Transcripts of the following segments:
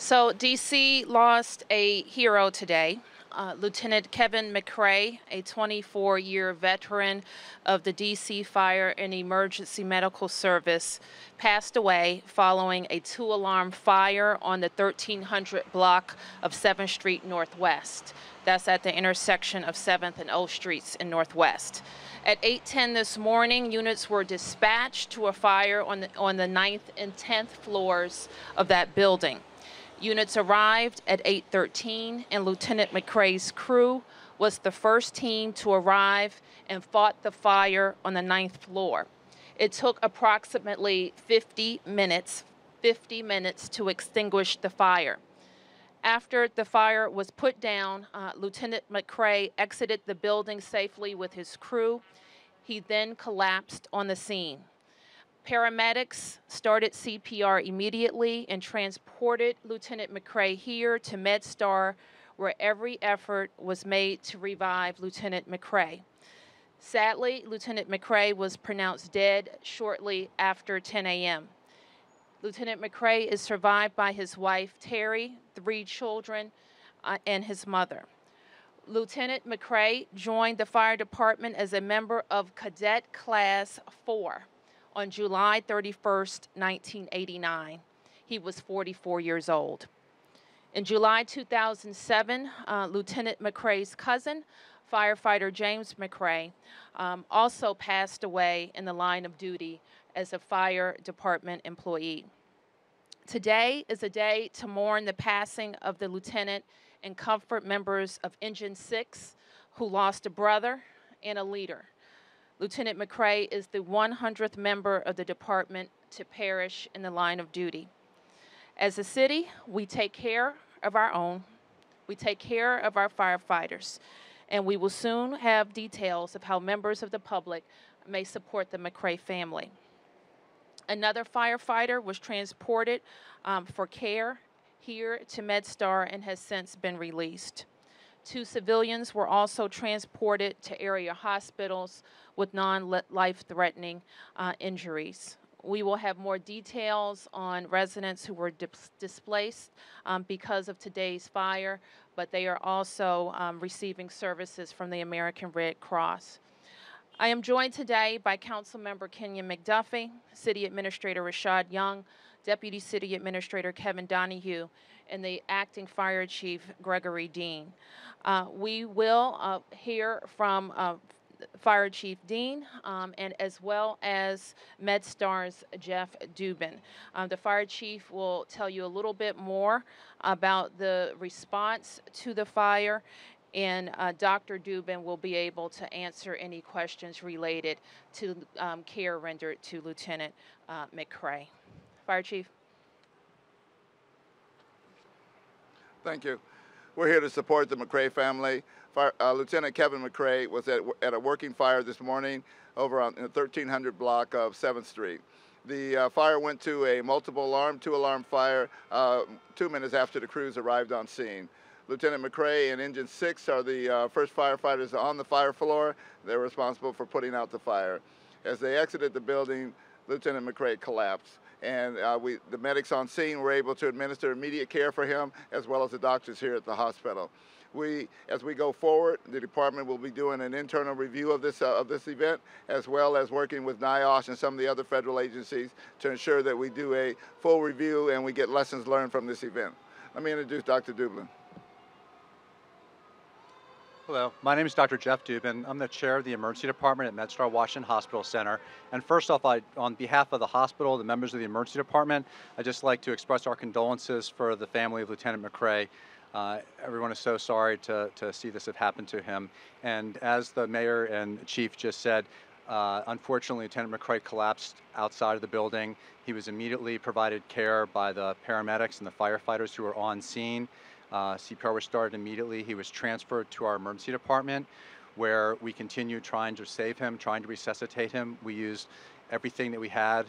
So, DC lost a hero today. Uh, Lieutenant Kevin McRae, a 24 year veteran of the DC Fire and Emergency Medical Service, passed away following a two alarm fire on the 1300 block of 7th Street Northwest. That's at the intersection of 7th and O Streets in Northwest. At 8:10 this morning, units were dispatched to a fire on the, on the 9th and 10th floors of that building. Units arrived at 8:13 and Lieutenant McRae's crew was the first team to arrive and fought the fire on the ninth floor. It took approximately 50 minutes, 50 minutes to extinguish the fire. After the fire was put down, uh, Lieutenant McRae exited the building safely with his crew. He then collapsed on the scene. Paramedics started CPR immediately and transported Lieutenant McRae here to MedStar, where every effort was made to revive Lieutenant McRae. Sadly, Lieutenant McRae was pronounced dead shortly after 10 a.m. Lieutenant McRae is survived by his wife, Terry, three children, uh, and his mother. Lieutenant McRae joined the fire department as a member of Cadet Class 4 on July 31st, 1989. He was 44 years old. In July 2007, uh, Lieutenant McRae's cousin, firefighter James McCrae, um, also passed away in the line of duty as a fire department employee. Today is a day to mourn the passing of the lieutenant and comfort members of Engine 6 who lost a brother and a leader. Lieutenant McRae is the 100th member of the department to perish in the line of duty. As a city, we take care of our own, we take care of our firefighters, and we will soon have details of how members of the public may support the McRae family. Another firefighter was transported um, for care here to MedStar and has since been released. Two civilians were also transported to area hospitals with non-life threatening uh, injuries. We will have more details on residents who were dis displaced um, because of today's fire, but they are also um, receiving services from the American Red Cross. I am joined today by Councilmember Kenyon McDuffie, City Administrator Rashad Young, Deputy City Administrator Kevin Donahue, and the Acting Fire Chief Gregory Dean. Uh, we will uh, hear from uh, Fire Chief Dean, um, and as well as MedStar's Jeff Dubin. Um, the fire chief will tell you a little bit more about the response to the fire, and uh, Dr. Dubin will be able to answer any questions related to um, care rendered to Lieutenant uh, McRae. Fire Chief. Thank you. We're here to support the McRae family. Fire, uh, Lieutenant Kevin McRae was at, at a working fire this morning over on the 1300 block of 7th Street. The uh, fire went to a multiple alarm, two alarm fire, uh, two minutes after the crews arrived on scene. Lieutenant McRae and Engine 6 are the uh, first firefighters on the fire floor. They're responsible for putting out the fire. As they exited the building, Lieutenant McRae collapsed and uh, we, the medics on scene were able to administer immediate care for him as well as the doctors here at the hospital. We, as we go forward, the department will be doing an internal review of this, uh, of this event, as well as working with NIOSH and some of the other federal agencies to ensure that we do a full review and we get lessons learned from this event. Let me introduce Dr. Dubin. Hello, my name is Dr. Jeff Dubin. I'm the chair of the emergency department at MedStar Washington Hospital Center. And first off, I, on behalf of the hospital, the members of the emergency department, I'd just like to express our condolences for the family of Lieutenant McRae. Uh, everyone is so sorry to, to see this have happened to him. And as the mayor and chief just said, uh, unfortunately, Lieutenant McRae collapsed outside of the building. He was immediately provided care by the paramedics and the firefighters who were on scene. Uh, CPR was started immediately. He was transferred to our emergency department where we continued trying to save him, trying to resuscitate him. We used everything that we had.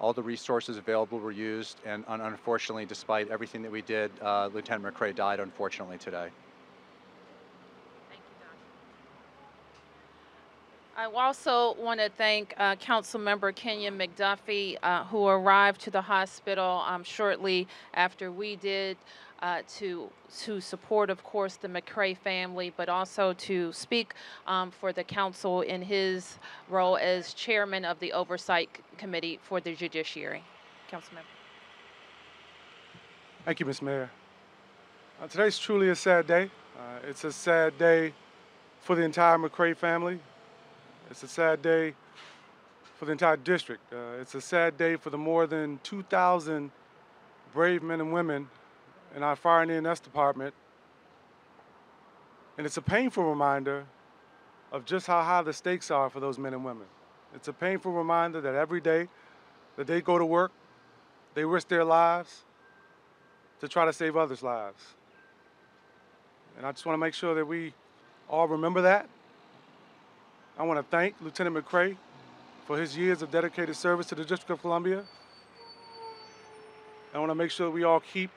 All the resources available were used, and unfortunately, despite everything that we did, uh, Lieutenant McRae died unfortunately today. Thank you, Doctor. I also want to thank uh, Councilmember Kenyon McDuffie, uh, who arrived to the hospital um, shortly after we did uh, to to support, of course, the McRae family, but also to speak um, for the council in his role as chairman of the Oversight Committee for the Judiciary. Councilmember. Thank you, Ms. Mayor. Uh, today's truly a sad day. Uh, it's a sad day for the entire McRae family. It's a sad day for the entire district. Uh, it's a sad day for the more than 2,000 brave men and women in our fire and EMS department. And it's a painful reminder of just how high the stakes are for those men and women. It's a painful reminder that every day that they go to work, they risk their lives to try to save others' lives. And I just want to make sure that we all remember that. I want to thank Lieutenant McRae for his years of dedicated service to the District of Columbia. I want to make sure we all keep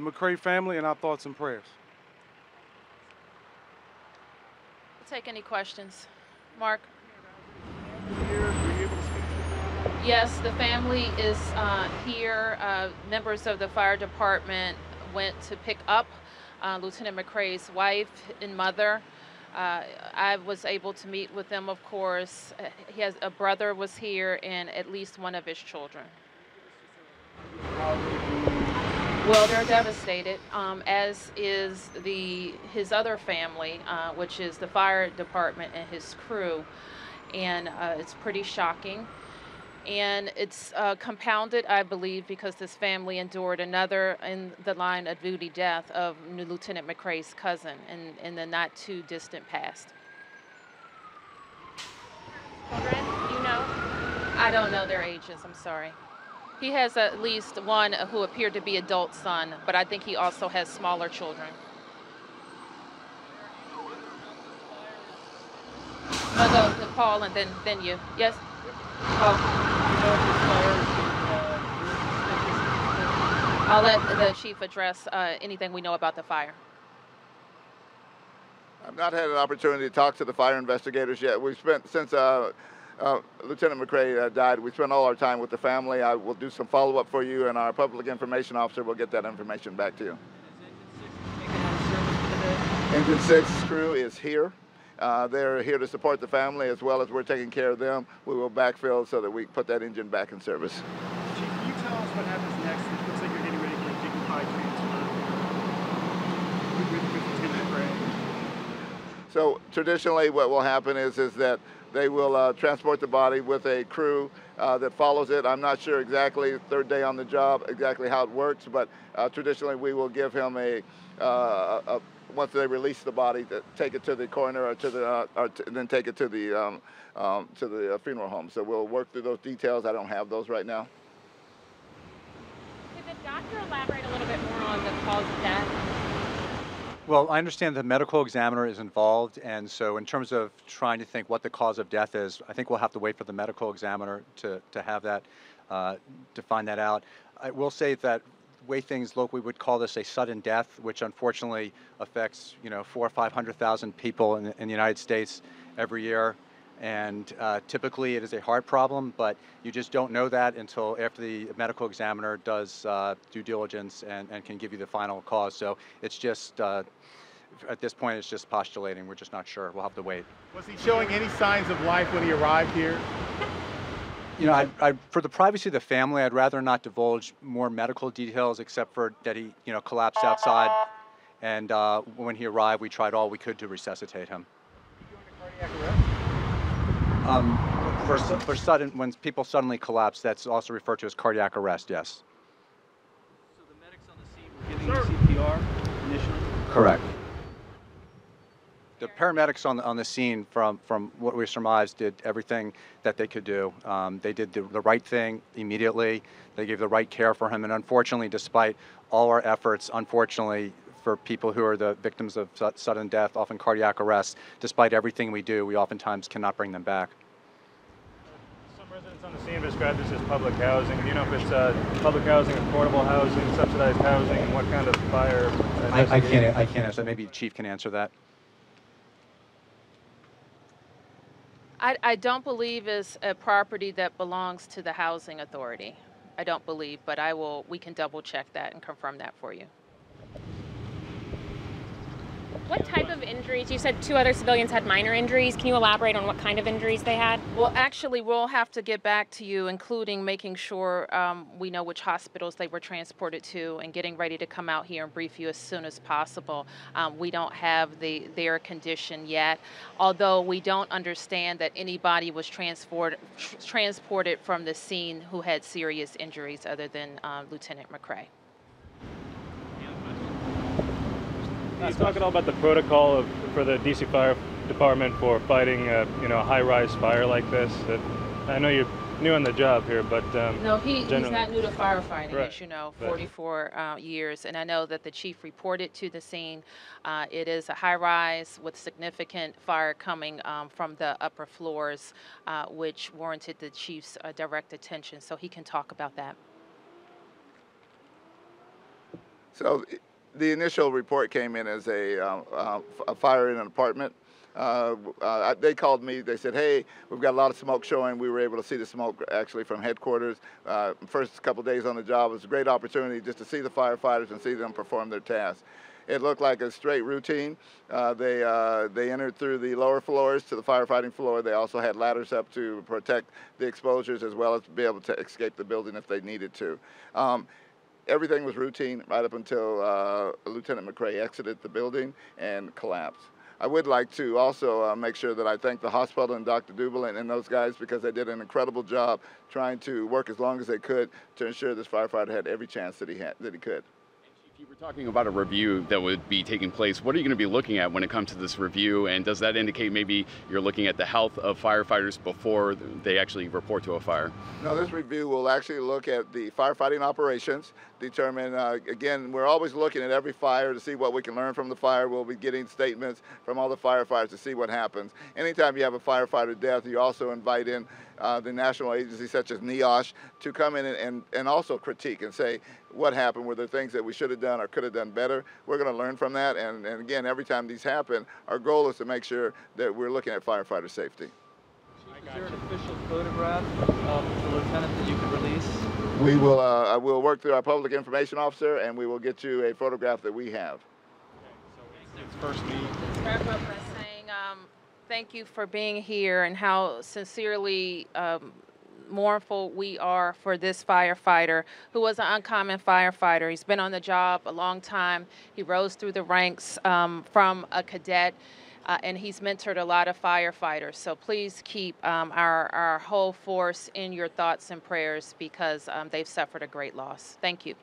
the McRae family and our thoughts and prayers. Take any questions. Mark? Yes, the family is uh, here. Uh, members of the fire department went to pick up uh, Lieutenant McRae's wife and mother. Uh, I was able to meet with them, of course. Uh, He has a brother was here and at least one of his children. Well, they're devastated, um, as is the his other family, uh, which is the fire department and his crew, and uh, it's pretty shocking. And it's uh, compounded, I believe, because this family endured another in the line of duty death of Lieutenant McRae's cousin in, in the not too distant past. children, you know? I don't know their ages, I'm sorry. He has at least one who appeared to be adult son, but I think he also has smaller children. I'll go to Paul and then, then you. Yes? I'll let the chief address uh, anything we know about the fire. I've not had an opportunity to talk to the fire investigators yet. We've spent, since uh, uh, Lieutenant McRae uh, died, we spent all our time with the family. I will do some follow up for you, and our public information officer will get that information back to you. Engine 6 crew is here. Uh, they're here to support the family as well as we're taking care of them. We will backfill so that we put that engine back in service. Chief, can you tell us what happens next? It looks like you're getting ready for a dignified transfer. So traditionally, what will happen is is that they will uh, transport the body with a crew uh, that follows it. I'm not sure exactly third day on the job exactly how it works, but uh, traditionally we will give him a, uh, a once they release the body, to take it to the coroner or to the uh, or then take it to the um, um, to the uh, funeral home. So we'll work through those details. I don't have those right now. Could the doctor elaborate a little bit more on the cause of death? Well, I understand the medical examiner is involved, and so in terms of trying to think what the cause of death is, I think we'll have to wait for the medical examiner to, to have that, uh, to find that out. I will say that way things look, we would call this a sudden death, which unfortunately affects, you know, four or 500,000 people in, in the United States every year. And uh, typically it is a heart problem, but you just don't know that until after the medical examiner does uh, due diligence and, and can give you the final cause. So it's just, uh, at this point, it's just postulating. We're just not sure. We'll have to wait. Was he showing any signs of life when he arrived here? You know, I, I, for the privacy of the family, I'd rather not divulge more medical details except for that he, you know, collapsed outside. And uh, when he arrived, we tried all we could to resuscitate him. Um, for, for sudden, when people suddenly collapse, that's also referred to as cardiac arrest, yes. So the medics on the scene were giving CPR initially? Correct. The paramedics on the, on the scene, from, from what we surmised, did everything that they could do. Um, they did the, the right thing immediately. They gave the right care for him. And unfortunately, despite all our efforts, unfortunately, for people who are the victims of su- sudden death, often cardiac arrest, despite everything we do, we oftentimes cannot bring them back. Some residents on the scene have described this as public housing. Do you know if it's uh, public housing, affordable housing, subsidized housing, and what kind of fire? I, I can't, I can't answer. Maybe the chief can answer that. I, I don't believe is a property that belongs to the housing authority. I don't believe, but I will, we can double check that and confirm that for you. What type of injuries? You said two other civilians had minor injuries. Can you elaborate on what kind of injuries they had? Well, actually, we'll have to get back to you, including making sure um, we know which hospitals they were transported to and getting ready to come out here and brief you as soon as possible. Um, we don't have the, their condition yet, although we don't understand that anybody was transport, tr- transported from the scene who had serious injuries other than uh, Lieutenant McRae. Can talking all about the protocol of, for the DC Fire Department for fighting, a, you know, a high-rise fire like this? That, I know you're new on the job here, but um, No, he, he's not new to firefighting, Right, as you know, 44 uh, years. And I know that the chief reported to the scene. Uh, it is a high rise with significant fire coming um, from the upper floors, uh, which warranted the chief's uh, direct attention. So he can talk about that. So i- the initial report came in as a, uh, uh, a fire in an apartment. Uh, uh, they called me. They said, "Hey, we've got a lot of smoke showing." We were able to see the smoke actually from headquarters. Uh, first couple days on the job was a great opportunity just to see the firefighters and see them perform their tasks. It looked like a straight routine. Uh, they uh, they entered through the lower floors to the firefighting floor. They also had ladders up to protect the exposures as well as be able to escape the building if they needed to. Um, everything was routine right up until uh, Lieutenant McRae exited the building and collapsed. I would like to also uh, make sure that I thank the hospital and Dr. Dubin and, those guys because they did an incredible job trying to work as long as they could to ensure this firefighter had every chance that he had that he could. If you were talking about a review that would be taking place, what are you going to be looking at when it comes to this review? And does that indicate maybe you're looking at the health of firefighters before they actually report to a fire? No, this review will actually look at the firefighting operations, determine, uh, again, we're always looking at every fire to see what we can learn from the fire. We'll be getting statements from all the firefighters to see what happens. Anytime you have a firefighter death, you also invite in uh, the national agencies such as NIOSH to come in and, and, and also critique and say what happened. Were there things that we should have done or could have done better? We're going to learn from that. And, and again, every time these happen, our goal is to make sure that we're looking at firefighter safety. Is there an official photograph of the lieutenant that you could release? We will uh, we'll work through our public information officer and we will get you a photograph that we have. Okay, It's first meeting. Let's wrap up by saying um, thank you for being here and how sincerely um, mournful we are for this firefighter who was an uncommon firefighter. He's been on the job a long time. He rose through the ranks um, from a cadet. Uh, and he's mentored a lot of firefighters. So please keep um, our, our whole force in your thoughts and prayers because um, they've suffered a great loss. Thank you.